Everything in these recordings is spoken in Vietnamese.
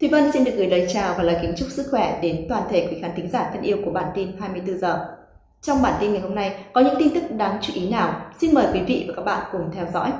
Thủy Vân xin được gửi lời chào và lời kính chúc sức khỏe đến toàn thể quý khán thính giả thân yêu của bản tin 24 giờ. Trong bản tin ngày hôm nay có những tin tức đáng chú ý nào? Xin mời quý vị và các bạn cùng theo dõi.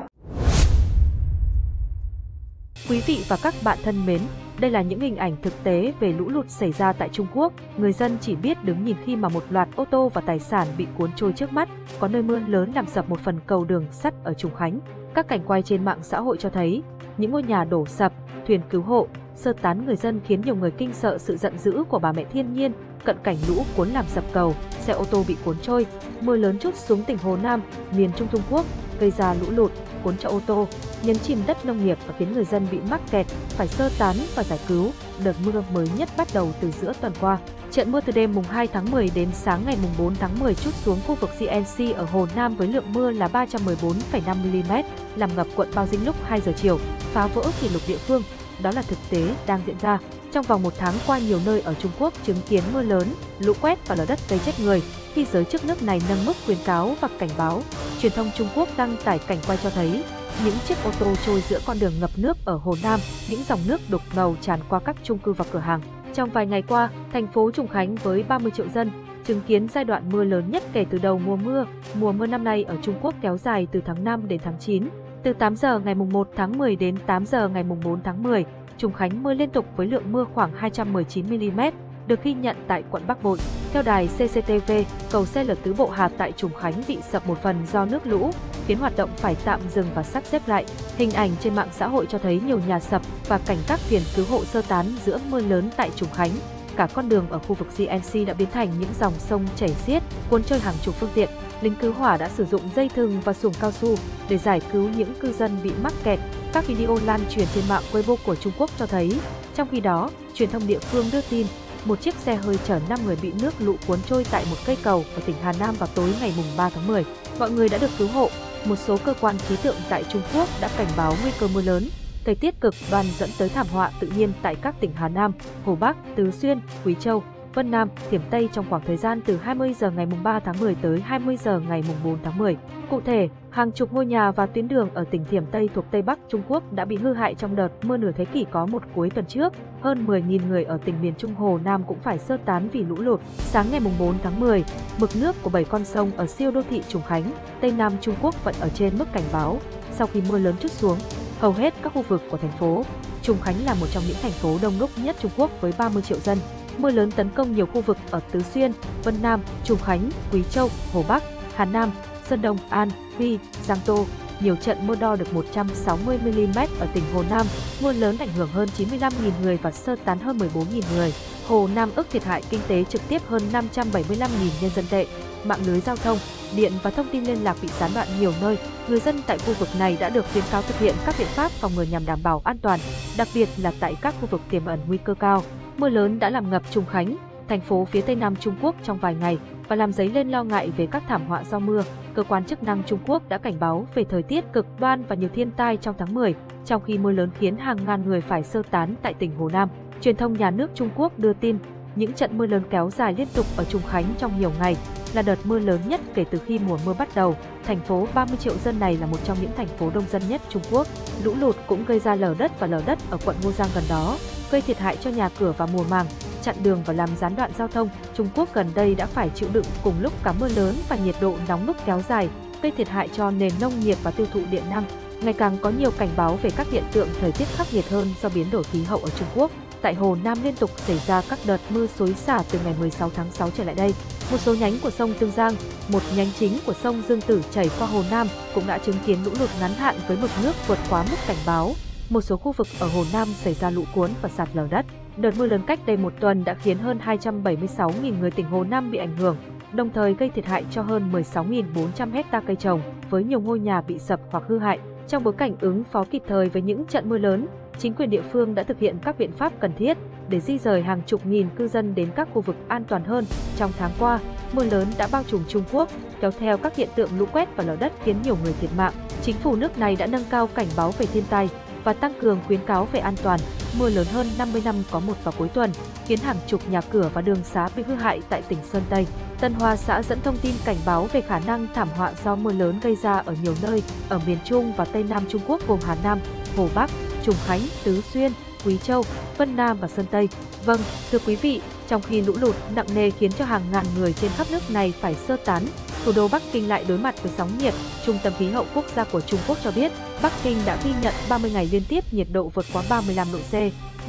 Quý vị và các bạn thân mến, đây là những hình ảnh thực tế về lũ lụt xảy ra tại Trung Quốc. Người dân chỉ biết đứng nhìn khi mà một loạt ô tô và tài sản bị cuốn trôi trước mắt, có nơi mưa lớn làm sập một phần cầu đường sắt ở Trùng Khánh. Các cảnh quay trên mạng xã hội cho thấy những ngôi nhà đổ sập, thuyền cứu hộ, sơ tán người dân khiến nhiều người kinh sợ sự giận dữ của bà mẹ thiên nhiên, cận cảnh lũ cuốn làm sập cầu, xe ô tô bị cuốn trôi, mưa lớn chút xuống tỉnh Hồ Nam, miền Trung Trung Quốc, gây ra lũ lụt, cuốn cho ô tô, nhấn chìm đất nông nghiệp và khiến người dân bị mắc kẹt, phải sơ tán và giải cứu. Đợt mưa mới nhất bắt đầu từ giữa tuần qua. Trận mưa từ đêm mùng 2 tháng 10 đến sáng ngày mùng 4 tháng 10 chút xuống khu vực CNC ở Hồ Nam với lượng mưa là 314,5 mm, làm ngập quận Bao Dinh lúc 2 giờ chiều, phá vỡ kỷ lục địa phương. Đó là thực tế đang diễn ra. Trong vòng một tháng qua nhiều nơi ở Trung Quốc chứng kiến mưa lớn, lũ quét và lở đất gây chết người, khi giới chức nước này nâng mức khuyến cáo và cảnh báo. Truyền thông Trung Quốc đăng tải cảnh quay cho thấy những chiếc ô tô trôi giữa con đường ngập nước ở Hồ Nam, những dòng nước đục ngầu tràn qua các chung cư và cửa hàng. Trong vài ngày qua, thành phố Trùng Khánh với 30 triệu dân chứng kiến giai đoạn mưa lớn nhất kể từ đầu mùa mưa. Mùa mưa năm nay ở Trung Quốc kéo dài từ tháng 5 đến tháng 9. Từ 8 giờ ngày mùng 1 tháng 10 đến 8 giờ ngày mùng 4 tháng 10, Trùng Khánh mưa liên tục với lượng mưa khoảng 219 mm, được ghi nhận tại quận Bắc Bội. Theo đài CCTV, cầu xe lửa tứ bộ hạt tại Trùng Khánh bị sập một phần do nước lũ, khiến hoạt động phải tạm dừng và sắp xếp lại. Hình ảnh trên mạng xã hội cho thấy nhiều nhà sập và cảnh các thuyền cứu hộ sơ tán giữa mưa lớn tại Trùng Khánh. Cả con đường ở khu vực GNC đã biến thành những dòng sông chảy xiết, cuốn trôi hàng chục phương tiện. Lính cứu hỏa đã sử dụng dây thừng và xuồng cao su để giải cứu những cư dân bị mắc kẹt. Các video lan truyền trên mạng Weibo của Trung Quốc cho thấy. Trong khi đó, truyền thông địa phương đưa tin một chiếc xe hơi chở 5 người bị nước lũ cuốn trôi tại một cây cầu ở tỉnh Hà Nam vào tối ngày 3 tháng 10. Mọi người đã được cứu hộ. Một số cơ quan khí tượng tại Trung Quốc đã cảnh báo nguy cơ mưa lớn. Thời tiết cực đoan dẫn tới thảm họa tự nhiên tại các tỉnh Hà Nam, Hồ Bắc, Tứ Xuyên, Quý Châu, Vân Nam, Thiểm Tây trong khoảng thời gian từ 20 giờ ngày 3 tháng 10 tới 20 giờ ngày 4 tháng 10. Cụ thể, hàng chục ngôi nhà và tuyến đường ở tỉnh Thiểm Tây thuộc Tây Bắc Trung Quốc đã bị hư hại trong đợt mưa nửa thế kỷ có một cuối tuần trước. Hơn 10.000 người ở tỉnh miền Trung Hồ Nam cũng phải sơ tán vì lũ lụt. Sáng ngày 4 tháng 10, mực nước của 7 con sông ở siêu đô thị Trùng Khánh, Tây Nam Trung Quốc vẫn ở trên mức cảnh báo. Sau khi mưa lớn chút xuống, hầu hết các khu vực của thành phố, Trùng Khánh là một trong những thành phố đông đúc nhất Trung Quốc với 30 triệu dân. Mưa lớn tấn công nhiều khu vực ở Tứ Xuyên, Vân Nam, Trùng Khánh, Quý Châu, Hồ Bắc, Hà Nam, Sơn Đông, An, Vi, Giang Tô. Nhiều trận mưa đo được 160mm ở tỉnh Hồ Nam, mưa lớn ảnh hưởng hơn 95.000 người và sơ tán hơn 14.000 người. Hồ Nam ước thiệt hại kinh tế trực tiếp hơn 575.000 nhân dân tệ. Mạng lưới giao thông, điện và thông tin liên lạc bị gián đoạn nhiều nơi. Người dân tại khu vực này đã được khuyến cáo thực hiện các biện pháp phòng ngừa nhằm đảm bảo an toàn, đặc biệt là tại các khu vực tiềm ẩn nguy cơ cao. Mưa lớn đã làm ngập Trung Khánh, thành phố phía tây nam Trung Quốc trong vài ngày và làm dấy lên lo ngại về các thảm họa do mưa. Cơ quan chức năng Trung Quốc đã cảnh báo về thời tiết cực đoan và nhiều thiên tai trong tháng 10, trong khi mưa lớn khiến hàng ngàn người phải sơ tán tại tỉnh Hồ Nam. Truyền thông nhà nước Trung Quốc đưa tin, những trận mưa lớn kéo dài liên tục ở Trung Khánh trong nhiều ngày là đợt mưa lớn nhất kể từ khi mùa mưa bắt đầu. Thành phố 30 triệu dân này là một trong những thành phố đông dân nhất Trung Quốc. Lũ lụt cũng gây ra lở đất và lở đất ở quận Ngô Giang gần đó, gây thiệt hại cho nhà cửa và mùa màng, chặn đường và làm gián đoạn giao thông. Trung Quốc gần đây đã phải chịu đựng cùng lúc cả mưa lớn và nhiệt độ nóng bức kéo dài, gây thiệt hại cho nền nông nghiệp và tiêu thụ điện năng. Ngày càng có nhiều cảnh báo về các hiện tượng thời tiết khắc nghiệt hơn do biến đổi khí hậu ở Trung Quốc. Tại Hồ Nam liên tục xảy ra các đợt mưa xối xả từ ngày 16 tháng 6 trở lại đây. Một số nhánh của sông Tương Giang, một nhánh chính của sông Dương Tử chảy qua Hồ Nam cũng đã chứng kiến lũ lụt ngắn hạn với mực nước vượt quá mức cảnh báo. Một số khu vực ở Hồ Nam xảy ra lũ cuốn và sạt lở đất. Đợt mưa lớn cách đây một tuần đã khiến hơn 276.000 người tỉnh Hồ Nam bị ảnh hưởng, đồng thời gây thiệt hại cho hơn 16.400 hecta cây trồng, với nhiều ngôi nhà bị sập hoặc hư hại. Trong bối cảnh ứng phó kịp thời với những trận mưa lớn, chính quyền địa phương đã thực hiện các biện pháp cần thiết để di rời hàng chục nghìn cư dân đến các khu vực an toàn hơn. Trong tháng qua, mưa lớn đã bao trùm Trung Quốc, kéo theo các hiện tượng lũ quét và lở đất khiến nhiều người thiệt mạng. Chính phủ nước này đã nâng cao cảnh báo về thiên tai và tăng cường khuyến cáo về an toàn. Mưa lớn hơn 50 năm có một vào cuối tuần, khiến hàng chục nhà cửa và đường xá bị hư hại tại tỉnh Sơn Tây. Tân Hoa xã dẫn thông tin cảnh báo về khả năng thảm họa do mưa lớn gây ra ở nhiều nơi ở miền Trung và Tây Nam Trung Quốc gồm Hà Nam, Hồ Bắc, Trùng Khánh, Tứ Xuyên, Quý Châu, Vân Nam và Sơn Tây. Vâng, thưa quý vị, trong khi lũ lụt nặng nề khiến cho hàng ngàn người trên khắp nước này phải sơ tán, thủ đô Bắc Kinh lại đối mặt với sóng nhiệt. Trung tâm khí hậu quốc gia của Trung Quốc cho biết, Bắc Kinh đã ghi nhận 30 ngày liên tiếp nhiệt độ vượt quá 35 độ C.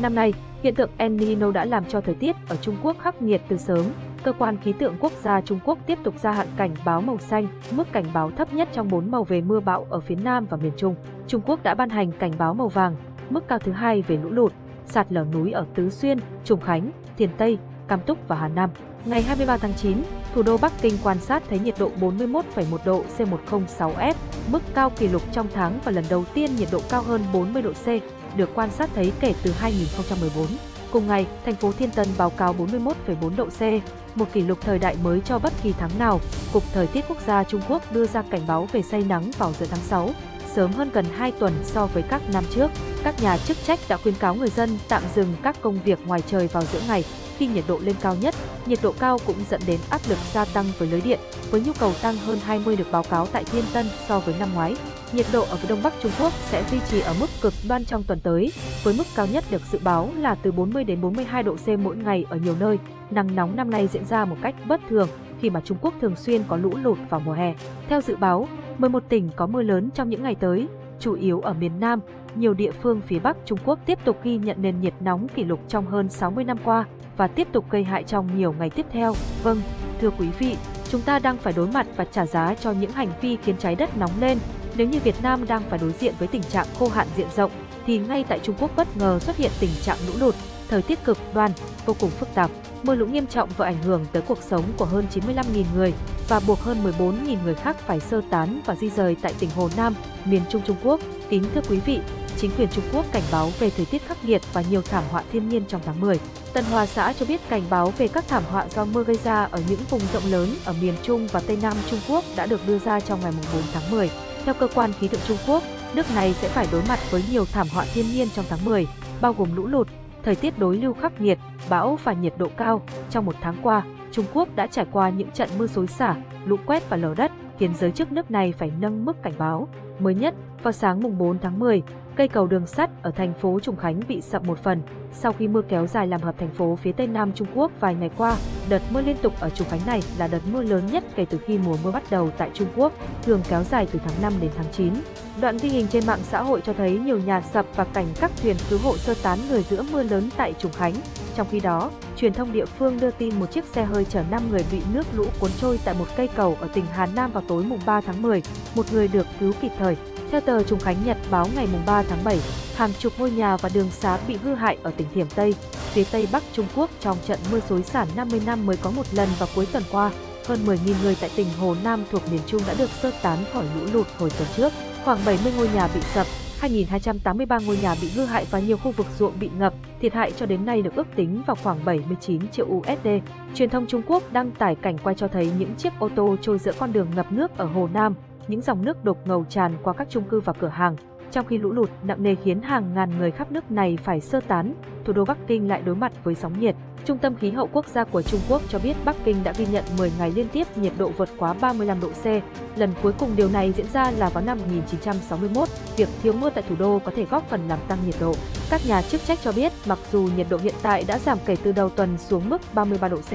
Năm nay, hiện tượng El Nino đã làm cho thời tiết ở Trung Quốc khắc nghiệt từ sớm. Cơ quan khí tượng quốc gia Trung Quốc tiếp tục gia hạn cảnh báo màu xanh, mức cảnh báo thấp nhất trong 4 màu về mưa bão ở phía Nam và miền Trung. Trung Quốc đã ban hành cảnh báo màu vàng, mức cao thứ hai về lũ lụt, sạt lở núi ở Tứ Xuyên, Trùng Khánh, Thiền Tây, Cam Túc và Hà Nam. Ngày 23 tháng 9, thủ đô Bắc Kinh quan sát thấy nhiệt độ 41,1 độ C106F, mức cao kỷ lục trong tháng và lần đầu tiên nhiệt độ cao hơn 40 độ C, được quan sát thấy kể từ 2014. Cùng ngày, thành phố Thiên Tân báo cáo 41,4 độ C, một kỷ lục thời đại mới cho bất kỳ tháng nào. Cục Thời tiết Quốc gia Trung Quốc đưa ra cảnh báo về say nắng vào giữa tháng 6, sớm hơn gần 2 tuần so với các năm trước. Các nhà chức trách đã khuyên cáo người dân tạm dừng các công việc ngoài trời vào giữa ngày khi nhiệt độ lên cao nhất. Nhiệt độ cao cũng dẫn đến áp lực gia tăng với lưới điện, với nhu cầu tăng hơn 20 được báo cáo tại Thiên Tân so với năm ngoái. Nhiệt độ ở phía đông bắc Trung Quốc sẽ duy trì ở mức cực đoan trong tuần tới, với mức cao nhất được dự báo là từ 40 đến 42 độ C mỗi ngày ở nhiều nơi. Nắng nóng năm nay diễn ra một cách bất thường khi mà Trung Quốc thường xuyên có lũ lụt vào mùa hè. Theo dự báo, 11 tỉnh có mưa lớn trong những ngày tới, chủ yếu ở miền Nam, nhiều địa phương phía Bắc Trung Quốc tiếp tục ghi nhận nền nhiệt nóng kỷ lục trong hơn 60 năm qua và tiếp tục gây hại trong nhiều ngày tiếp theo. Vâng, thưa quý vị, chúng ta đang phải đối mặt và trả giá cho những hành vi khiến trái đất nóng lên. Nếu như Việt Nam đang phải đối diện với tình trạng khô hạn diện rộng, thì ngay tại Trung Quốc bất ngờ xuất hiện tình trạng lũ lụt, thời tiết cực đoan, vô cùng phức tạp. Mưa lũ nghiêm trọng và ảnh hưởng tới cuộc sống của hơn 95.000 người và buộc hơn 14.000 người khác phải sơ tán và di rời tại tỉnh Hồ Nam, miền Trung Trung Quốc. Kính thưa quý vị, chính quyền Trung Quốc cảnh báo về thời tiết khắc nghiệt và nhiều thảm họa thiên nhiên trong tháng 10. Tân Hòa xã cho biết cảnh báo về các thảm họa do mưa gây ra ở những vùng rộng lớn ở miền Trung và Tây Nam Trung Quốc đã được đưa ra trong ngày 4 tháng 10. Theo cơ quan khí tượng Trung Quốc, nước này sẽ phải đối mặt với nhiều thảm họa thiên nhiên trong tháng 10, bao gồm lũ lụt, thời tiết đối lưu khắc nghiệt, bão và nhiệt độ cao. Trong một tháng qua, Trung Quốc đã trải qua những trận mưa xối xả, lũ quét và lở đất, khiến giới chức nước này phải nâng mức cảnh báo. Mới nhất, vào sáng mùng 4 tháng 10, cây cầu đường sắt ở thành phố Trùng Khánh bị sập một phần. Sau khi mưa kéo dài làm hợp thành phố phía tây nam Trung Quốc vài ngày qua, đợt mưa liên tục ở Trùng Khánh này là đợt mưa lớn nhất kể từ khi mùa mưa bắt đầu tại Trung Quốc, thường kéo dài từ tháng 5 đến tháng 9. Đoạn ghi hình trên mạng xã hội cho thấy nhiều nhà sập và cảnh các thuyền cứu hộ sơ tán người giữa mưa lớn tại Trùng Khánh. Trong khi đó, truyền thông địa phương đưa tin một chiếc xe hơi chở 5 người bị nước lũ cuốn trôi tại một cây cầu ở tỉnh Hà Nam vào tối mùng 3 tháng 10. Một người được cứu kịp thời. Theo tờ Trung Khánh Nhật báo ngày 3 tháng 7, hàng chục ngôi nhà và đường xá bị hư hại ở tỉnh Thiểm Tây, phía Tây Bắc Trung Quốc trong trận mưa xối xả 50 năm mới có một lần vào cuối tuần qua. Hơn 10.000 người tại tỉnh Hồ Nam thuộc miền Trung đã được sơ tán khỏi lũ lụt hồi tuần trước. Khoảng 70 ngôi nhà bị sập, 2.283 ngôi nhà bị hư hại và nhiều khu vực ruộng bị ngập. Thiệt hại cho đến nay được ước tính vào khoảng 79 triệu USD. Truyền thông Trung Quốc đăng tải cảnh quay cho thấy những chiếc ô tô trôi giữa con đường ngập nước ở Hồ Nam, những dòng nước đục ngầu tràn qua các chung cư và cửa hàng. Trong khi lũ lụt nặng nề khiến hàng ngàn người khắp nước này phải sơ tán, thủ đô Bắc Kinh lại đối mặt với sóng nhiệt. Trung tâm khí hậu quốc gia của Trung Quốc cho biết Bắc Kinh đã ghi nhận 10 ngày liên tiếp nhiệt độ vượt quá 35 độ C. Lần cuối cùng điều này diễn ra là vào năm 1961. Việc thiếu mưa tại thủ đô có thể góp phần làm tăng nhiệt độ. Các nhà chức trách cho biết mặc dù nhiệt độ hiện tại đã giảm kể từ đầu tuần xuống mức 33 độ C,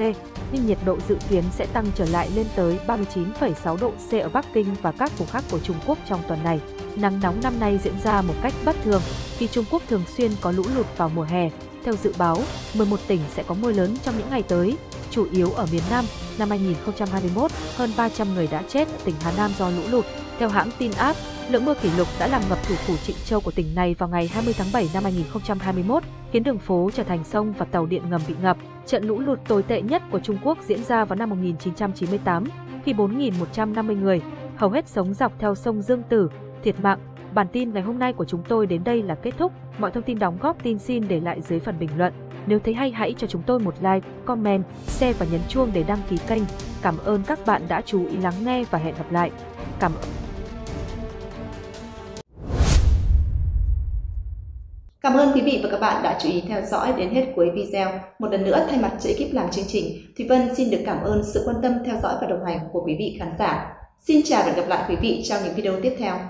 nhưng nhiệt độ dự kiến sẽ tăng trở lại lên tới 39,6 độ C ở Bắc Kinh và các vùng khác của Trung Quốc trong tuần này. Nắng nóng năm nay diễn ra một cách bất thường vì Trung Quốc thường xuyên có lũ lụt vào mùa hè. Theo dự báo, 11 tỉnh sẽ có mưa lớn trong những ngày tới, chủ yếu ở miền Nam. Năm 2021, hơn 300 người đã chết ở tỉnh Hà Nam do lũ lụt. Theo hãng tin áp, lượng mưa kỷ lục đã làm ngập thủ phủ Trịnh Châu của tỉnh này vào ngày 20 tháng 7 năm 2021, khiến đường phố trở thành sông và tàu điện ngầm bị ngập. Trận lũ lụt tồi tệ nhất của Trung Quốc diễn ra vào năm 1998, khi 4.150 người, hầu hết sống dọc theo sông Dương Tử, thiệt mạng. Bản tin ngày hôm nay của chúng tôi đến đây là kết thúc. Mọi thông tin đóng góp tin xin để lại dưới phần bình luận. Nếu thấy hay hãy cho chúng tôi một like, comment, share và nhấn chuông để đăng ký kênh. Cảm ơn các bạn đã chú ý lắng nghe và hẹn gặp lại. Cảm ơn. Cảm ơn quý vị và các bạn đã chú ý theo dõi đến hết cuối video. Một lần nữa thay mặt cho ekip làm chương trình, Thùy Vân xin được cảm ơn sự quan tâm theo dõi và đồng hành của quý vị khán giả. Xin chào và hẹn gặp lại quý vị trong những video tiếp theo.